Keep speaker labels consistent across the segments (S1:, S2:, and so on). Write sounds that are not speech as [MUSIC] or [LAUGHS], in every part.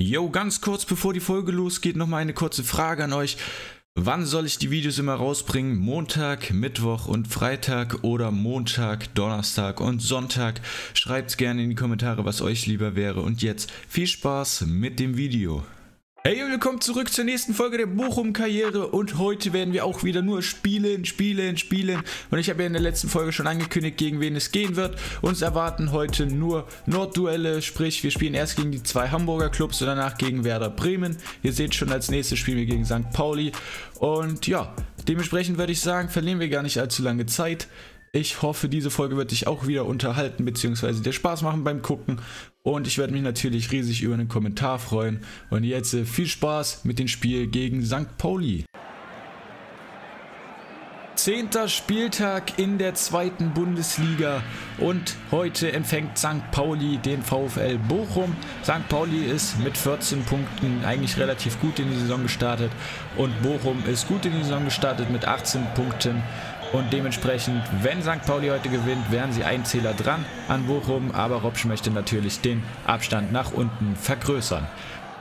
S1: Jo, ganz kurz bevor die Folge losgeht, nochmal eine kurze Frage an euch. Wann soll ich die Videos immer rausbringen? Montag, Mittwoch und Freitag oder Montag, Donnerstag und Sonntag? Schreibt gerne in die Kommentare, was euch lieber wäre. Und jetzt viel Spaß mit dem Video. Hey, willkommen zurück zur nächsten Folge der Bochum-Karriere und heute werden wir auch wieder nur spielen, spielen, spielen und ich habe ja in der letzten Folge schon angekündigt, gegen wen es gehen wird. Uns erwarten heute nur Nordduelle, sprich wir spielen erst gegen die zwei Hamburger Clubs und danach gegen Werder Bremen. Ihr seht schon, als nächstes spielen wir gegen St. Pauli und ja, dementsprechend würde ich sagen, verlieren wir gar nicht allzu lange Zeit. Ich hoffe, diese Folge wird dich auch wieder unterhalten bzw. dir Spaß machen beim Gucken. Und ich werde mich natürlich riesig über einen Kommentar freuen. Und jetzt äh, viel Spaß mit dem Spiel gegen St. Pauli. Zehnter Spieltag in der zweiten Bundesliga und heute empfängt St. Pauli den VfL Bochum. St. Pauli ist mit 14 Punkten eigentlich relativ gut in die Saison gestartet und Bochum ist gut in die Saison gestartet mit 18 Punkten. Und dementsprechend, wenn St. Pauli heute gewinnt, wären sie ein Zähler dran an Bochum. Aber Robsch möchte natürlich den Abstand nach unten vergrößern.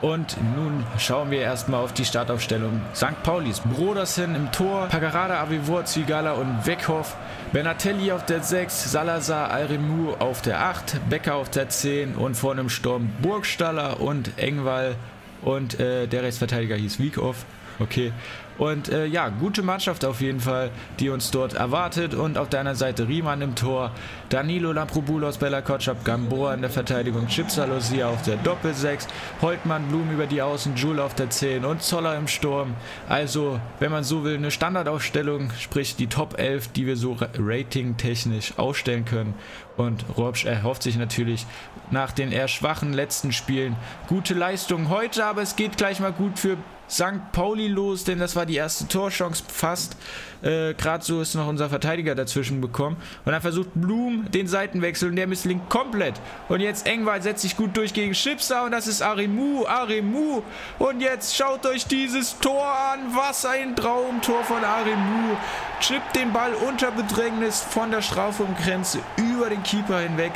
S1: Und nun schauen wir erstmal auf die Startaufstellung St. Paulis. Brodersen im Tor, Pagarada, Avivor, Zigala und Weckhoff. Benatelli auf der 6, Salazar, Alremu auf der 8, Becker auf der 10 und vorne im Sturm Burgstaller und Engwall und äh, der Rechtsverteidiger hieß Wiekhoff. Okay. Und äh, ja, gute Mannschaft auf jeden Fall, die uns dort erwartet. Und auf deiner Seite Riemann im Tor, Danilo Lamprobulos, Bella Kotschap, Gamboa in der Verteidigung, Chipsalosia auf der Doppel-6, Holtmann, Blum über die Außen, Jule auf der 10 und Zoller im Sturm. Also, wenn man so will, eine Standardaufstellung, sprich die Top 11, die wir so ratingtechnisch ausstellen können. Und Robsch erhofft sich natürlich nach den eher schwachen letzten Spielen gute Leistungen heute, aber es geht gleich mal gut für St. Pauli los, denn das war die erste Torchance fast. Äh, Gerade so ist noch unser Verteidiger dazwischen bekommen. Und dann versucht Blum den Seitenwechsel und der misslingt komplett. Und jetzt Engwald setzt sich gut durch gegen Schipser und das ist Arimu, Arimu. Und jetzt schaut euch dieses Tor an. Was ein Traumtor von Arimu. Chippt den Ball unter Bedrängnis von der Strafraumgrenze über den Keeper hinweg.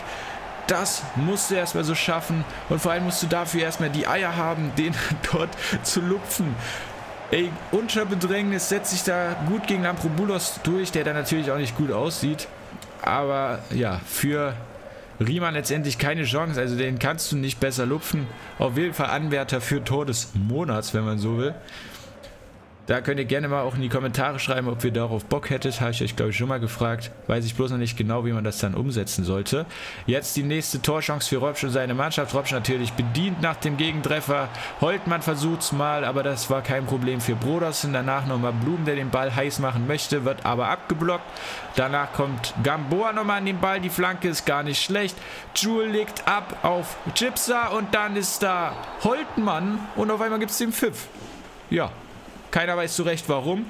S1: Das musst du erstmal so schaffen und vor allem musst du dafür erstmal die Eier haben, [LAUGHS] den dort zu lupfen. Ey, unter Bedrängnis setzt sich da gut gegen Lamprobulos durch, der da natürlich auch nicht gut aussieht. Aber ja, für Riemann letztendlich keine Chance. Also den kannst du nicht besser lupfen. Auf jeden Fall Anwärter für Tor des Monats, wenn man so will. Da könnt ihr gerne mal auch in die Kommentare schreiben, ob ihr darauf Bock hättet. Habe ich euch, glaube ich, schon mal gefragt. Weiß ich bloß noch nicht genau, wie man das dann umsetzen sollte. Jetzt die nächste Torchance für Robsch und seine Mannschaft. Robsch natürlich bedient nach dem Gegentreffer. Holtmann versucht es mal, aber das war kein Problem für Brodersen. Danach nochmal Blum, der den Ball heiß machen möchte, wird aber abgeblockt. Danach kommt Gamboa nochmal an den Ball. Die Flanke ist gar nicht schlecht. Jule legt ab auf Chipsa und dann ist da Holtmann und auf einmal gibt es den Pfiff. Ja, keiner weiß zu Recht warum.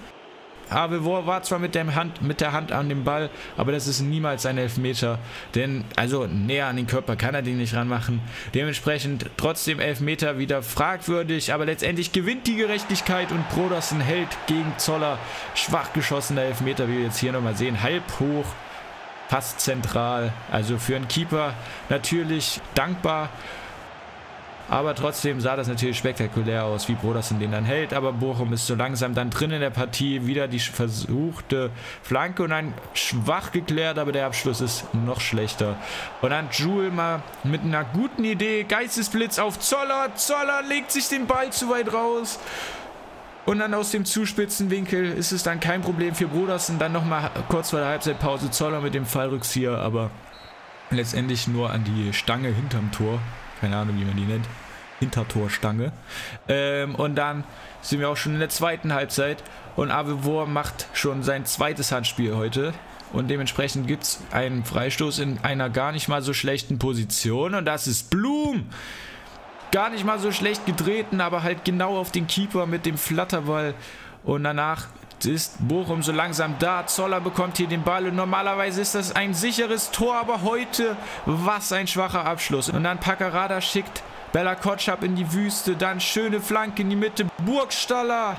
S1: Avevor war zwar mit der, Hand, mit der Hand an dem Ball, aber das ist niemals ein Elfmeter. Denn, also näher an den Körper kann er den nicht ranmachen. Dementsprechend trotzdem Elfmeter wieder fragwürdig, aber letztendlich gewinnt die Gerechtigkeit und Brodersen hält gegen Zoller schwach geschossener Elfmeter, wie wir jetzt hier nochmal sehen, halb hoch, fast zentral. Also für einen Keeper natürlich dankbar. Aber trotzdem sah das natürlich spektakulär aus, wie Brodersen den dann hält. Aber Bochum ist so langsam dann drin in der Partie. Wieder die versuchte Flanke und ein schwach geklärt, aber der Abschluss ist noch schlechter. Und dann Jule mal mit einer guten Idee. Geistesblitz auf Zoller. Zoller legt sich den Ball zu weit raus. Und dann aus dem Zuspitzenwinkel ist es dann kein Problem für Brodersen. Dann nochmal kurz vor der Halbzeitpause Zoller mit dem Fallrückzieher, aber letztendlich nur an die Stange hinterm Tor. Keine Ahnung, wie man die nennt. Hintertorstange. Ähm, und dann sind wir auch schon in der zweiten Halbzeit. Und Avevor macht schon sein zweites Handspiel heute. Und dementsprechend gibt es einen Freistoß in einer gar nicht mal so schlechten Position. Und das ist Blum. Gar nicht mal so schlecht getreten, aber halt genau auf den Keeper mit dem Flatterball. Und danach ist Bochum so langsam da. Zoller bekommt hier den Ball und normalerweise ist das ein sicheres Tor, aber heute was ein schwacher Abschluss. Und dann Paccarada schickt Bella Kotschap in die Wüste, dann schöne Flanke in die Mitte, Burgstaller.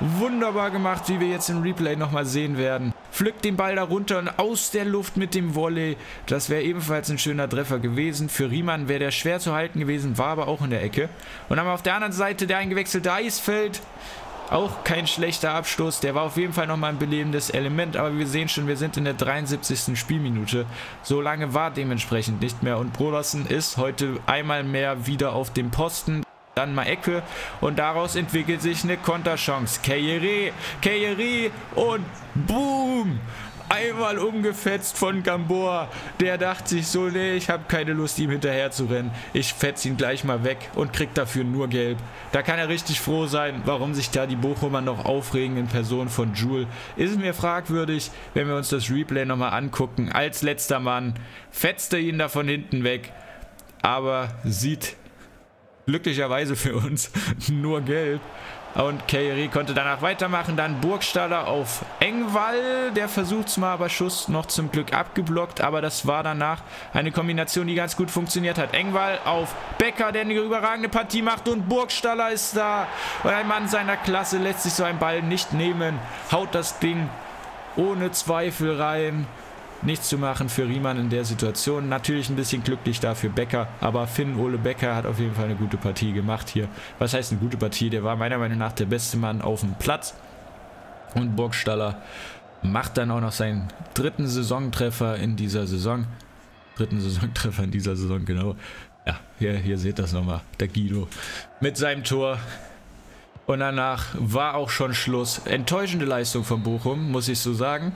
S1: Wunderbar gemacht, wie wir jetzt im Replay nochmal sehen werden. pflückt den Ball darunter und aus der Luft mit dem Volley. Das wäre ebenfalls ein schöner Treffer gewesen. Für Riemann wäre der schwer zu halten gewesen, war aber auch in der Ecke. Und dann auf der anderen Seite der eingewechselte Eisfeld. Auch kein schlechter Abstoß. Der war auf jeden Fall nochmal ein belebendes Element. Aber wir sehen schon, wir sind in der 73. Spielminute. So lange war dementsprechend nicht mehr. Und Brodersen ist heute einmal mehr wieder auf dem Posten. Dann mal Ecke und daraus entwickelt sich eine Konterchance. Kayeri, Kayeri und boom! Einmal umgefetzt von Gamboa. Der dachte sich so, nee, ich habe keine Lust, ihm hinterher zu rennen. Ich fetze ihn gleich mal weg und krieg dafür nur gelb. Da kann er richtig froh sein, warum sich da die Bochumer noch aufregen in Person von Jule. Ist mir fragwürdig, wenn wir uns das Replay nochmal angucken. Als letzter Mann fetzt er ihn da von hinten weg. Aber sieht glücklicherweise für uns [LAUGHS] nur gelb. Und Kairi konnte danach weitermachen. Dann Burgstaller auf Engwall. Der versucht es mal, aber Schuss noch zum Glück abgeblockt. Aber das war danach eine Kombination, die ganz gut funktioniert hat. Engwall auf Becker, der eine überragende Partie macht. Und Burgstaller ist da. Und ein Mann seiner Klasse lässt sich so einen Ball nicht nehmen. Haut das Ding ohne Zweifel rein nichts zu machen für Riemann in der Situation. Natürlich ein bisschen glücklich da für Becker, aber Finn Ole Becker hat auf jeden Fall eine gute Partie gemacht hier. Was heißt eine gute Partie? Der war meiner Meinung nach der beste Mann auf dem Platz. Und Burgstaller macht dann auch noch seinen dritten Saisontreffer in dieser Saison. Dritten Saisontreffer in dieser Saison, genau. Ja, hier, hier seht das nochmal. Der Guido mit seinem Tor. Und danach war auch schon Schluss. Enttäuschende Leistung von Bochum, muss ich so sagen.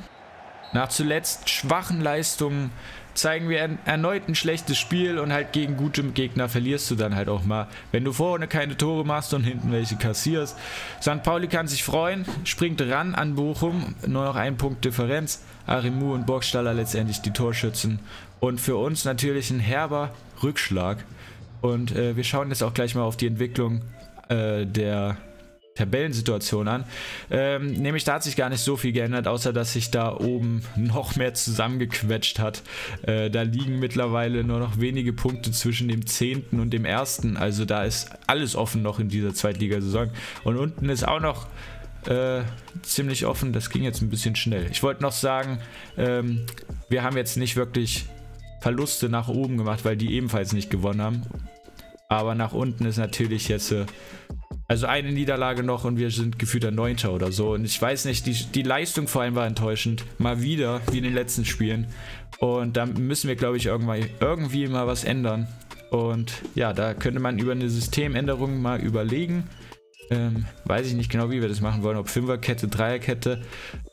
S1: Nach zuletzt schwachen Leistungen zeigen wir erneut ein schlechtes Spiel und halt gegen gute Gegner verlierst du dann halt auch mal. Wenn du vorne keine Tore machst und hinten welche kassierst. St. Pauli kann sich freuen, springt ran an Bochum, nur noch ein Punkt Differenz. Arimu und Burgstaller letztendlich die Torschützen. Und für uns natürlich ein herber Rückschlag. Und äh, wir schauen jetzt auch gleich mal auf die Entwicklung äh, der Tabellensituation an. Ähm, nämlich da hat sich gar nicht so viel geändert, außer dass sich da oben noch mehr zusammengequetscht hat. Äh, da liegen mittlerweile nur noch wenige Punkte zwischen dem 10. und dem 1. Also da ist alles offen noch in dieser Zweitligasaison. Und unten ist auch noch äh, ziemlich offen. Das ging jetzt ein bisschen schnell. Ich wollte noch sagen, ähm, wir haben jetzt nicht wirklich Verluste nach oben gemacht, weil die ebenfalls nicht gewonnen haben. Aber nach unten ist natürlich jetzt äh, also eine Niederlage noch und wir sind gefühlter Neunter oder so. Und ich weiß nicht, die, die Leistung vor allem war enttäuschend. Mal wieder, wie in den letzten Spielen. Und da müssen wir, glaube ich, irgendwie, irgendwie mal was ändern. Und ja, da könnte man über eine Systemänderung mal überlegen. Ähm, weiß ich nicht genau, wie wir das machen wollen. Ob Fünferkette, Dreierkette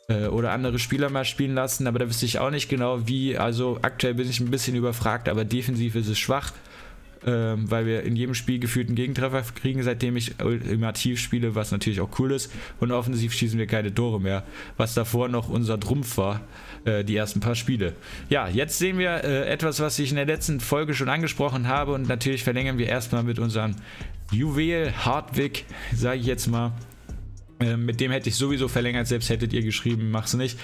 S1: äh, oder andere Spieler mal spielen lassen. Aber da wüsste ich auch nicht genau, wie. Also aktuell bin ich ein bisschen überfragt, aber defensiv ist es schwach ähm, weil wir in jedem Spiel gefühlt einen Gegentreffer kriegen, seitdem ich ultimativ spiele, was natürlich auch cool ist. Und offensiv schießen wir keine Tore mehr, was davor noch unser Trumpf war, äh, die ersten paar Spiele. Ja, jetzt sehen wir äh, etwas, was ich in der letzten Folge schon angesprochen habe und natürlich verlängern wir erstmal mit unserem Juwel Hardwick, sage ich jetzt mal. Äh, mit dem hätte ich sowieso verlängert, selbst hättet ihr geschrieben, mach's nicht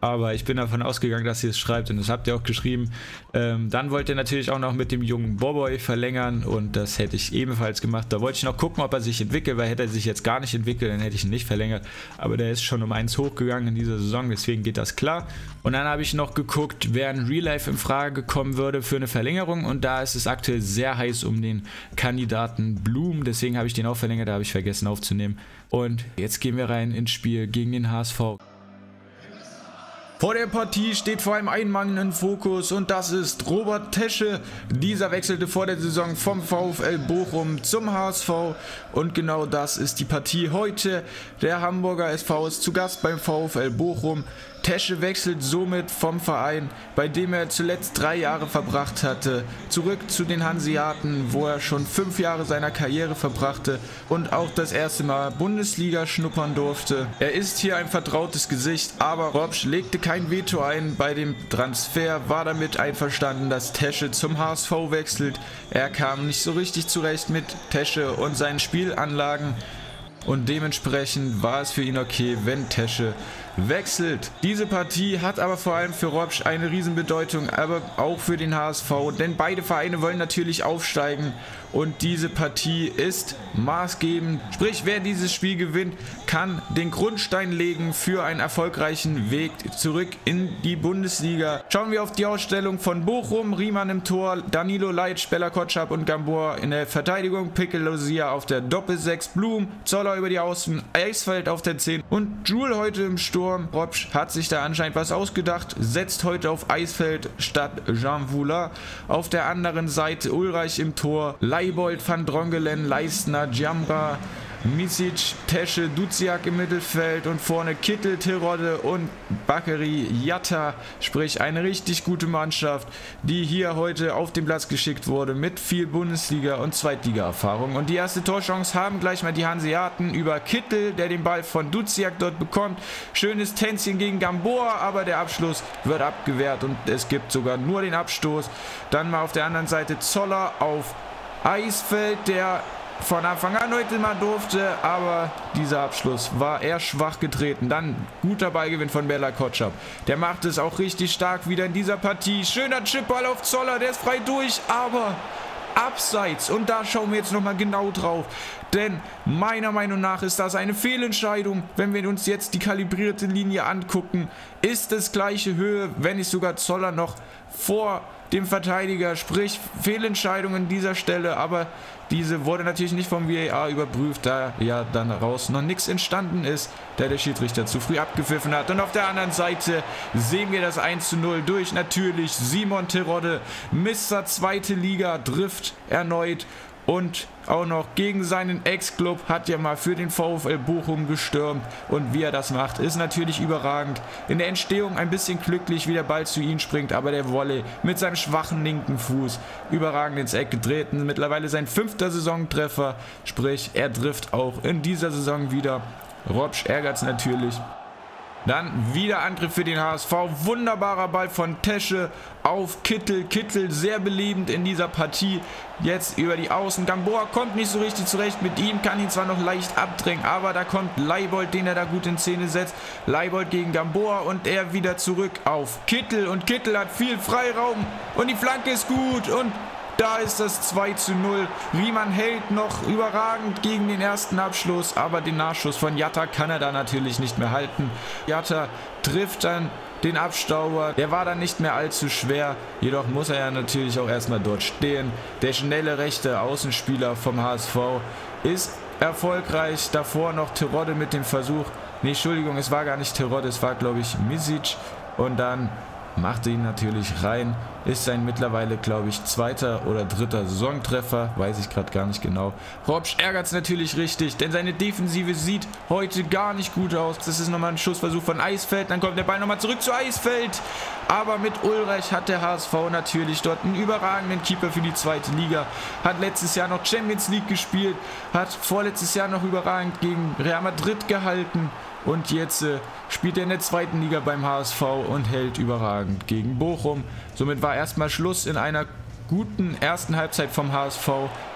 S1: aber ich bin davon ausgegangen, dass ihr es schreibt und das habt ihr auch geschrieben. Ähm, dann wollt ihr natürlich auch noch mit dem jungen Boboy verlängern und das hätte ich ebenfalls gemacht. Da wollte ich noch gucken, ob er sich entwickelt, weil hätte er sich jetzt gar nicht entwickelt, dann hätte ich ihn nicht verlängert. Aber der ist schon um eins hochgegangen in dieser Saison, deswegen geht das klar. Und dann habe ich noch geguckt, wer in Real Life in Frage kommen würde für eine Verlängerung und da ist es aktuell sehr heiß um den Kandidaten Bloom, deswegen habe ich den auch verlängert, da habe ich vergessen aufzunehmen. Und jetzt gehen wir rein ins Spiel gegen den HSV. Vor der Partie steht vor allem ein Mann in Fokus und das ist Robert Tesche. Dieser wechselte vor der Saison vom VfL Bochum zum HSV und genau das ist die Partie heute. Der Hamburger SV ist zu Gast beim VfL Bochum. Tesche wechselt somit vom Verein, bei dem er zuletzt drei Jahre verbracht hatte, zurück zu den Hanseaten, wo er schon fünf Jahre seiner Karriere verbrachte und auch das erste Mal Bundesliga schnuppern durfte. Er ist hier ein vertrautes Gesicht, aber Robsch legte kein Veto ein bei dem Transfer, war damit einverstanden, dass Tesche zum HSV wechselt. Er kam nicht so richtig zurecht mit Tesche und seinen Spielanlagen und dementsprechend war es für ihn okay, wenn Tesche wechselt. Diese Partie hat aber vor allem für Robsch eine Riesenbedeutung, aber auch für den HSV, denn beide Vereine wollen natürlich aufsteigen und diese Partie ist maßgebend. Sprich, wer dieses Spiel gewinnt, kann den Grundstein legen für einen erfolgreichen Weg zurück in die Bundesliga. Schauen wir auf die Ausstellung von Bochum, Riemann im Tor, Danilo Leitsch, Bella Kotschap und Gambor in der Verteidigung, Pickelosia auf der Doppel-6, Blum, Zoller über die Außen, Eisfeld auf der 10 und Jule heute im Sturm. Robsch hat sich da anscheinend was ausgedacht, setzt heute auf Eisfeld statt Jean Voula. Auf der anderen Seite Ulreich im Tor, Leibold, Van Drongelen, Leistner, Giambra, Misic, Tesche, Duziak im Mittelfeld und vorne Kittel, Tirode und Bakary Jatta. Sprich eine richtig gute Mannschaft, die hier heute auf den Platz geschickt wurde mit viel Bundesliga- und Zweitliga-Erfahrung. Und die erste Torchance haben gleich mal die Hanseaten über Kittel, der den Ball von Duziak dort bekommt. Schönes Tänzchen gegen Gamboa, aber der Abschluss wird abgewehrt und es gibt sogar nur den Abstoß. Dann mal auf der anderen Seite Zoller auf Eisfeld, der von Anfang an heute mal durfte, aber dieser Abschluss war eher schwach getreten. Dann guter Ballgewinn von Bella Kotschap. Der macht es auch richtig stark wieder in dieser Partie. Schöner Chipball auf Zoller, der ist frei durch, aber abseits. Und da schauen wir jetzt nochmal genau drauf. Denn meiner Meinung nach ist das eine Fehlentscheidung. Wenn wir uns jetzt die kalibrierte Linie angucken, ist es gleiche Höhe, wenn nicht sogar Zoller noch vor dem Verteidiger. Sprich, Fehlentscheidung an dieser Stelle, aber diese wurde natürlich nicht vom VAR überprüft, da ja dann daraus noch nichts entstanden ist, da der Schiedsrichter zu früh abgepfiffen hat. Und auf der anderen Seite sehen wir das 1 zu 0 durch natürlich Simon Terodde, Mr. Zweite Liga, trifft erneut und auch noch gegen seinen Ex-Club hat ja mal für den VfL Bochum gestürmt und wie er das macht, ist natürlich überragend. In der Entstehung ein bisschen glücklich, wie der Ball zu ihm springt, aber der Wolle mit seinem schwachen linken Fuß überragend ins Eck getreten. Mittlerweile sein fünfter Saisontreffer, sprich er trifft auch in dieser Saison wieder. Robsch ärgert es natürlich. Dann wieder Angriff für den HSV. Wunderbarer Ball von Tesche auf Kittel. Kittel sehr belebend in dieser Partie. Jetzt über die Außen. Gamboa kommt nicht so richtig zurecht mit ihm. Kann ihn zwar noch leicht abdrängen, aber da kommt Leibold, den er da gut in Szene setzt. Leibold gegen Gamboa und er wieder zurück auf Kittel. Und Kittel hat viel Freiraum. Und die Flanke ist gut. Und da ist das 2 zu 0. Riemann hält noch überragend gegen den ersten Abschluss, aber den Nachschuss von Jatta kann er da natürlich nicht mehr halten. Jatta trifft dann den Abstauber. Der war dann nicht mehr allzu schwer, jedoch muss er ja natürlich auch erstmal dort stehen. Der schnelle rechte Außenspieler vom HSV ist erfolgreich. Davor noch Terodde mit dem Versuch. Ne, Entschuldigung, es war gar nicht Terodde, es war glaube ich Misic. Und dann machte ihn natürlich rein. Ist sein mittlerweile, glaube ich, zweiter oder dritter Saisontreffer. Weiß ich gerade gar nicht genau. Robsch ärgert es natürlich richtig, denn seine Defensive sieht heute gar nicht gut aus. Das ist nochmal ein Schussversuch von Eisfeld. Dann kommt der Ball nochmal zurück zu Eisfeld. Aber mit Ulreich hat der HSV natürlich dort einen überragenden Keeper für die zweite Liga. Hat letztes Jahr noch Champions League gespielt. Hat vorletztes Jahr noch überragend gegen Real Madrid gehalten. Und jetzt äh, spielt er in der zweiten Liga beim HSV und hält überragend gegen Bochum. Somit war erstmal Schluss in einer guten ersten Halbzeit vom HSV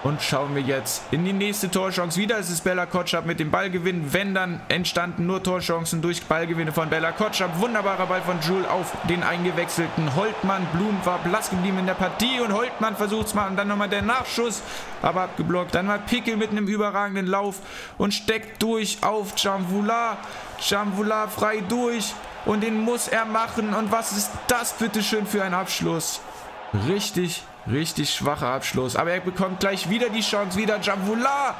S1: und schauen wir jetzt in die nächste Torchance. Wieder ist es Bella Kotschap mit dem Ballgewinn. Wenn, dann entstanden nur Torchancen durch Ballgewinne von Bella Kotschap. Wunderbarer Ball von Jules auf den eingewechselten Holtmann. Blum war blass geblieben in der Partie und Holtmann versucht es mal und dann nochmal der Nachschuss, aber abgeblockt. Dann mal Pickel mit einem überragenden Lauf und steckt durch auf Jamvula. Jamvula frei durch und den muss er machen. Und was ist das bitte schön für ein Abschluss? Richtig Richtig schwacher Abschluss. Aber er bekommt gleich wieder die Chance. Wieder Jamvula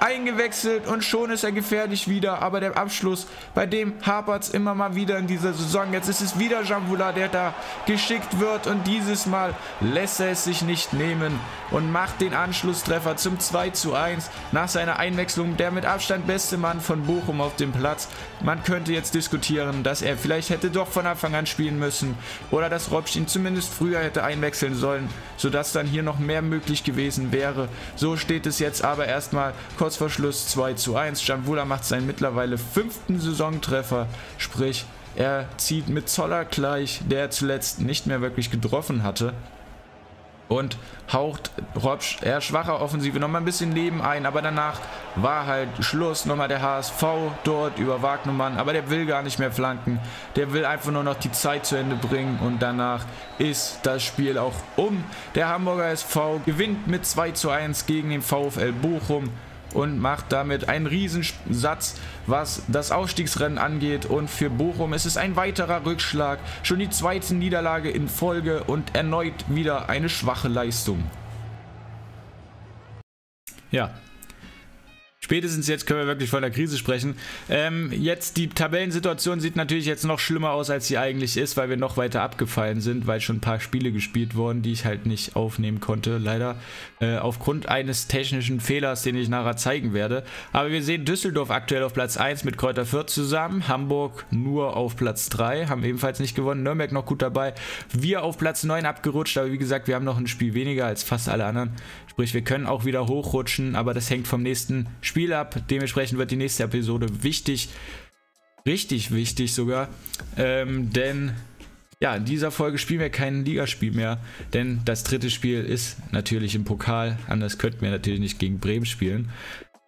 S1: eingewechselt und schon ist er gefährlich wieder. Aber der Abschluss, bei dem hapert es immer mal wieder in dieser Saison. Jetzt ist es wieder Jambula, der da geschickt wird und dieses Mal lässt er es sich nicht nehmen und macht den Anschlusstreffer zum 2 zu 1 nach seiner Einwechslung. Der mit Abstand beste Mann von Bochum auf dem Platz. Man könnte jetzt diskutieren, dass er vielleicht hätte doch von Anfang an spielen müssen oder dass Robsch ihn zumindest früher hätte einwechseln sollen, sodass dann hier noch mehr möglich gewesen wäre. So steht es jetzt aber erstmal kurz vor Schluss 2 zu 1. Jamvula macht seinen mittlerweile fünften Saisontreffer, sprich er zieht mit Zoller gleich, der zuletzt nicht mehr wirklich getroffen hatte. und haucht Robsch eher schwacher Offensive nochmal ein bisschen Leben ein, aber danach war halt Schluss. Nochmal der HSV dort über Wagnermann, aber der will gar nicht mehr flanken. Der will einfach nur noch die Zeit zu Ende bringen und danach ist das Spiel auch um. Der Hamburger SV gewinnt mit 2 zu 1 gegen den VfL Bochum und macht damit einen Riesensatz, was das Aufstiegsrennen angeht. Und für Bochum ist es ein weiterer Rückschlag. Schon die zweite Niederlage in Folge und erneut wieder eine schwache Leistung. Ja, Spätestens jetzt können wir wirklich von der Krise sprechen. Ähm, jetzt die Tabellensituation sieht natürlich jetzt noch schlimmer aus, als sie eigentlich ist, weil wir noch weiter abgefallen sind, weil schon ein paar Spiele gespielt wurden, die ich halt nicht aufnehmen konnte, leider. Äh, aufgrund eines technischen Fehlers, den ich nachher zeigen werde. Aber wir sehen Düsseldorf aktuell auf Platz 1 mit Kräuter Fürth zusammen. Hamburg nur auf Platz 3, haben ebenfalls nicht gewonnen. Nürnberg noch gut dabei. Wir auf Platz 9 abgerutscht, aber wie gesagt, wir haben noch ein Spiel weniger als fast alle anderen. Sprich, wir können auch wieder hochrutschen, aber das hängt vom nächsten Spiel ab. Dementsprechend wird die nächste Episode wichtig. Richtig wichtig sogar. Ähm, denn ja, in dieser Folge spielen wir kein Ligaspiel mehr, denn das dritte Spiel ist natürlich im Pokal. Anders könnten wir natürlich nicht gegen Bremen spielen.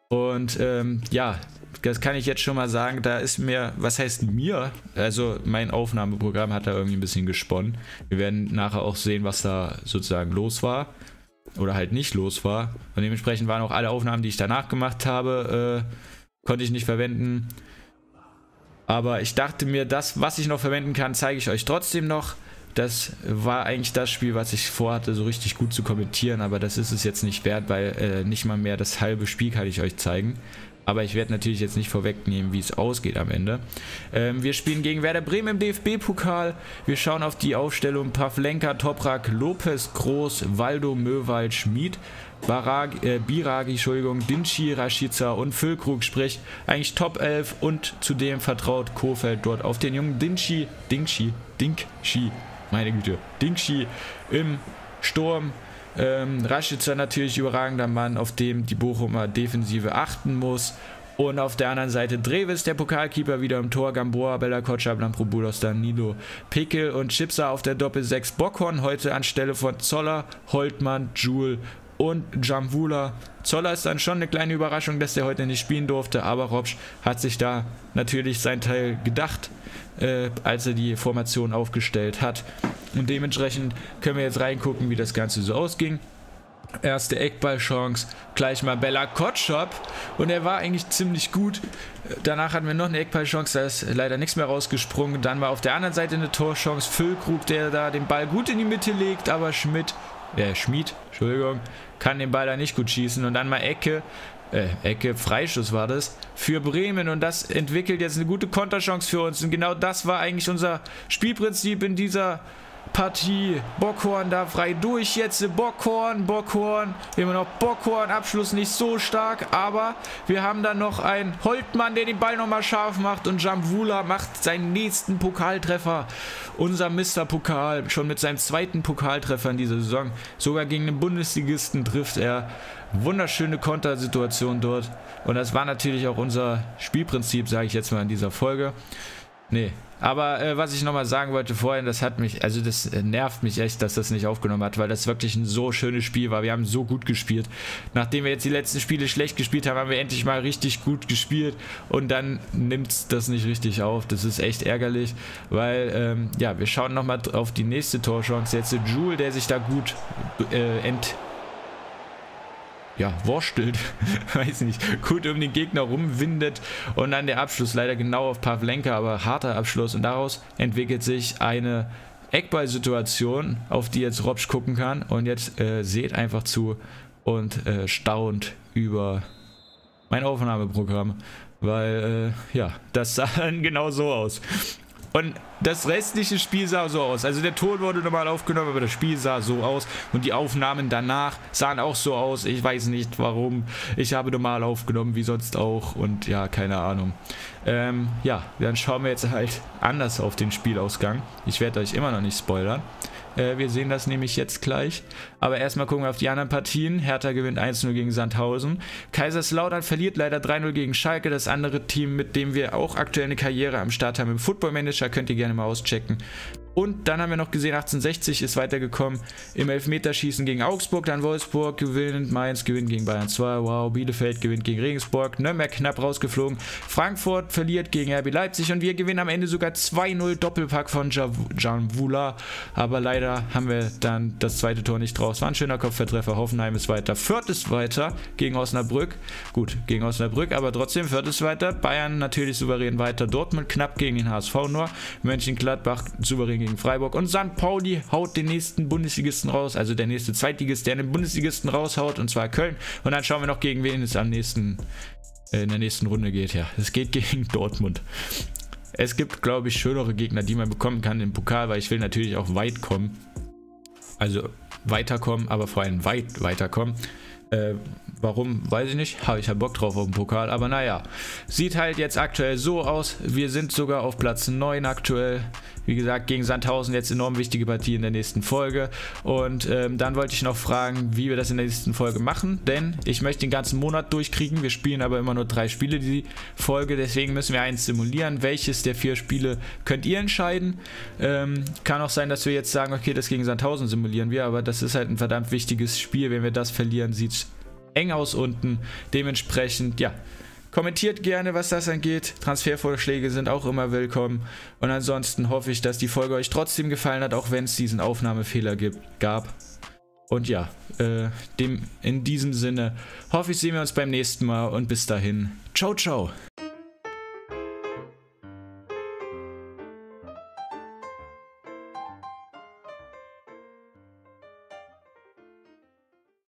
S1: Und ähm, ja, das kann ich jetzt schon mal sagen, da ist mir, was heißt mir? Also mein Aufnahmeprogramm hat da irgendwie ein bisschen gesponnen. Wir werden nachher auch sehen, was da sozusagen los war oder halt nicht los war. Und dementsprechend waren auch alle Aufnahmen, die ich danach gemacht habe, äh, konnte ich nicht verwenden. Aber ich dachte mir, das, was ich noch verwenden kann, zeige ich euch trotzdem noch. Das war eigentlich das Spiel, was ich vorhatte, so richtig gut zu kommentieren, aber das ist es jetzt nicht wert, weil äh, nicht mal mehr das halbe Spiel kann ich euch zeigen. Aber ich werde natürlich jetzt nicht vorwegnehmen, wie es ausgeht am Ende. Ähm, wir spielen gegen Werder Bremen im DFB-Pokal. Wir schauen auf die Aufstellung Pavlenka, Toprak, Lopez, Groß, Waldo, Möwald, Schmid, Barag, äh, Biragi, Entschuldigung, Dinci, Rashica und Füllkrug, sprich eigentlich Top 11 und zudem vertraut Kofeld dort auf den jungen Dinci, Dinci, Dinkshi, meine Güte, Dinkshi im Sturm. Ähm, Rashica natürlich überragender Mann, auf dem die Bochumer Defensive achten muss. Und auf der anderen Seite Drevis, der Pokalkeeper, wieder im Tor. Gamboa, Bella Kocha, Blamprobulos, Danilo, Pickel und Chipsa auf der Doppel 6. Bockhorn heute anstelle von Zoller, Holtmann, Jule und Jamvula. Zoller ist dann schon eine kleine Überraschung, dass der heute nicht spielen durfte, aber Robsch hat sich da natürlich sein Teil gedacht, äh, als er die Formation aufgestellt hat. Und dementsprechend können wir jetzt reingucken, wie das Ganze so ausging. Erste Eckballchance, gleich mal Bella Kotschop und er war eigentlich ziemlich gut. Danach hatten wir noch eine Eckballchance, da ist leider nichts mehr rausgesprungen. Dann war auf der anderen Seite eine Torchance, Füllkrug, der da den Ball gut in die Mitte legt, aber Schmidt, äh, Schmied, Entschuldigung, kann den Ball da nicht gut schießen. Und dann mal Ecke, äh, Ecke, Freischuss war das, für Bremen. Und das entwickelt jetzt eine gute Konterchance für uns. Und genau das war eigentlich unser Spielprinzip in dieser Partie. Bockhorn da frei durch jetzt. Bockhorn, Bockhorn. Immer noch Bockhorn. Abschluss nicht so stark. Aber wir haben dann noch einen Holtmann, der den Ball nochmal scharf macht. Und Jamvula macht seinen nächsten Pokaltreffer. Unser Mr. Pokal. Schon mit seinem zweiten Pokaltreffer in dieser Saison. Sogar gegen den Bundesligisten trifft er. Wunderschöne Kontersituation dort. Und das war natürlich auch unser Spielprinzip, sage ich jetzt mal in dieser Folge. Nee. Aber äh, was ich nochmal sagen wollte vorhin, das hat mich, also das äh, nervt mich echt, dass das nicht aufgenommen hat, weil das wirklich ein so schönes Spiel war. Wir haben so gut gespielt. Nachdem wir jetzt die letzten Spiele schlecht gespielt haben, haben wir endlich mal richtig gut gespielt und dann nimmt das nicht richtig auf. Das ist echt ärgerlich, weil, ähm, ja, wir schauen nochmal auf die nächste Torchance. Jetzt Jule, der sich da gut äh, ent ja, wurstelt, [LAUGHS] weiß nicht, gut um den Gegner rumwindet und dann der Abschluss leider genau auf Pavlenka, aber harter Abschluss und daraus entwickelt sich eine Eckball-Situation, auf die jetzt Robsch gucken kann und jetzt äh, seht einfach zu und äh, staunt über mein Aufnahmeprogramm, weil äh, ja, das sah [LAUGHS] dann genau so aus. Und das restliche Spiel sah so aus. Also der Ton wurde normal aufgenommen, aber das Spiel sah so aus. Und die Aufnahmen danach sahen auch so aus. Ich weiß nicht warum. Ich habe normal aufgenommen, wie sonst auch. Und ja, keine Ahnung. Ähm, ja, dann schauen wir jetzt halt anders auf den Spielausgang. Ich werde euch immer noch nicht spoilern. Äh, wir sehen das nämlich jetzt gleich. Aber erstmal gucken wir auf die anderen Partien. Hertha gewinnt 1-0 gegen Sandhausen. Kaiserslautern verliert leider 3-0 gegen Schalke. Das andere Team, mit dem wir auch aktuell eine Karriere am Start haben im Football Manager, könnt ihr gerne mal auschecken. Und dann haben wir noch gesehen, 1860 ist weitergekommen im Elfmeterschießen gegen Augsburg, dann Wolfsburg gewinnt, Mainz gewinnt gegen Bayern 2, wow, Bielefeld gewinnt gegen Regensburg, Nürnberg knapp rausgeflogen, Frankfurt verliert gegen RB Leipzig und wir gewinnen am Ende sogar 2-0 Doppelpack von Jan Vula, aber leider haben wir dann das zweite Tor nicht draus. War ein schöner Kopfvertreffer, Hoffenheim ist weiter, Fürth ist weiter gegen Osnabrück, gut, gegen Osnabrück, aber trotzdem Fürth ist weiter, Bayern natürlich souverän weiter, Dortmund knapp gegen den HSV nur, Mönchengladbach souverän gegen Freiburg. Und St. Pauli haut den nächsten Bundesligisten raus, also der nächste Zweitligist, der den Bundesligisten raushaut, und zwar Köln. Und dann schauen wir noch, gegen wen es am nächsten, äh, in der nächsten Runde geht. Ja, es geht gegen Dortmund. Es gibt, glaube ich, schönere Gegner, die man bekommen kann im Pokal, weil ich will natürlich auch weit kommen. Also weiterkommen, aber vor allem weit weiterkommen. Äh, warum, weiß ich nicht. Habe ich ja Bock drauf auf den Pokal. Aber naja, sieht halt jetzt aktuell so aus. Wir sind sogar auf Platz 9 aktuell. Wie gesagt, gegen Sandhausen jetzt enorm wichtige Partie in der nächsten Folge. Und ähm, dann wollte ich noch fragen, wie wir das in der nächsten Folge machen. Denn ich möchte den ganzen Monat durchkriegen. Wir spielen aber immer nur drei Spiele die Folge. Deswegen müssen wir eins simulieren. Welches der vier Spiele könnt ihr entscheiden? Ähm, kann auch sein, dass wir jetzt sagen, okay, das gegen Sandhausen simulieren wir. Aber das ist halt ein verdammt wichtiges Spiel. Wenn wir das verlieren, sieht es eng aus unten. Dementsprechend, ja, kommentiert gerne, was das angeht. Transfervorschläge sind auch immer willkommen. Und ansonsten hoffe ich, dass die Folge euch trotzdem gefallen hat, auch wenn es diesen Aufnahmefehler gab. Und ja, äh, dem, in diesem Sinne hoffe ich, sehen wir uns beim nächsten Mal und bis dahin. Ciao, ciao.